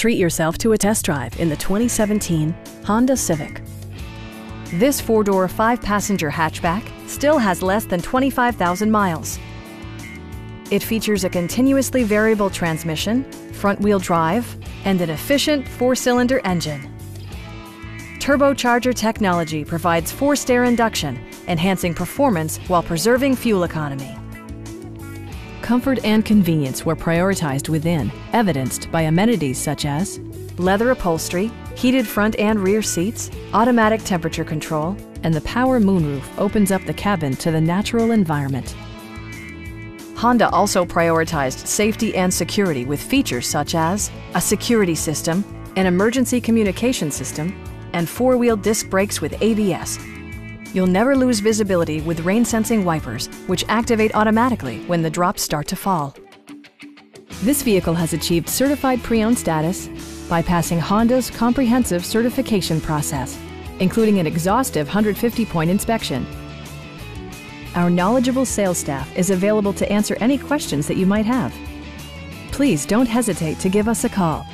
Treat yourself to a test drive in the 2017 Honda Civic. This four-door, five-passenger hatchback still has less than 25,000 miles. It features a continuously variable transmission, front-wheel drive, and an efficient four-cylinder engine. Turbocharger technology provides forced air induction, enhancing performance while preserving fuel economy. Comfort and convenience were prioritized within, evidenced by amenities such as leather upholstery, heated front and rear seats, automatic temperature control, and the power moonroof opens up the cabin to the natural environment. Honda also prioritized safety and security with features such as a security system, an emergency communication system, and four-wheel disc brakes with ABS. You'll never lose visibility with rain-sensing wipers, which activate automatically when the drops start to fall. This vehicle has achieved certified pre-owned status by passing Honda's comprehensive certification process, including an exhaustive 150-point inspection. Our knowledgeable sales staff is available to answer any questions that you might have. Please don't hesitate to give us a call